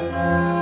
Música